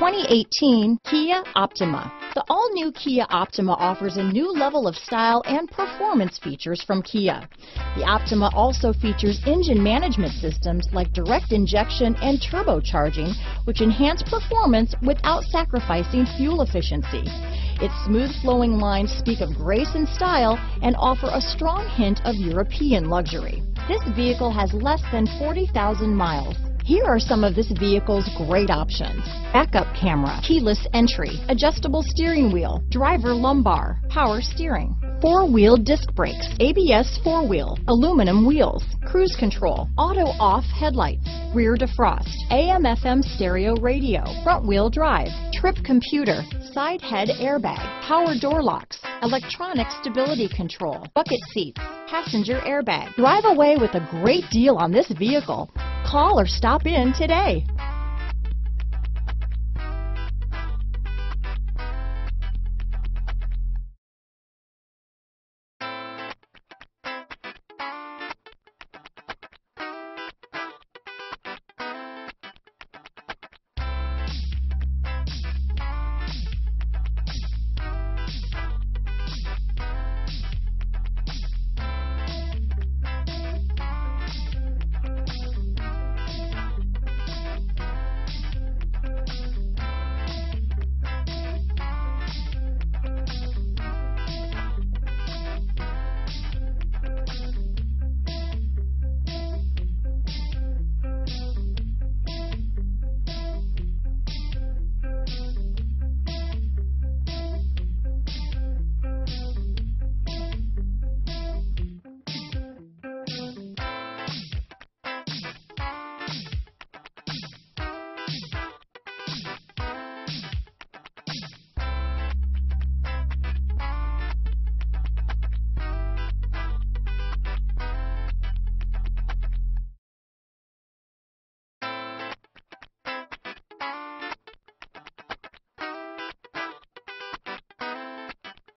2018 Kia Optima. The all-new Kia Optima offers a new level of style and performance features from Kia. The Optima also features engine management systems like direct injection and turbocharging, which enhance performance without sacrificing fuel efficiency. Its smooth flowing lines speak of grace and style and offer a strong hint of European luxury. This vehicle has less than 40,000 miles. Here are some of this vehicle's great options. Backup camera, keyless entry, adjustable steering wheel, driver lumbar, power steering, four-wheel disc brakes, ABS four-wheel, aluminum wheels, cruise control, auto-off headlights, rear defrost, AM-FM stereo radio, front-wheel drive, trip computer, side head airbag, power door locks, electronic stability control, bucket seats, passenger airbag. Drive away with a great deal on this vehicle. Call or stop in today.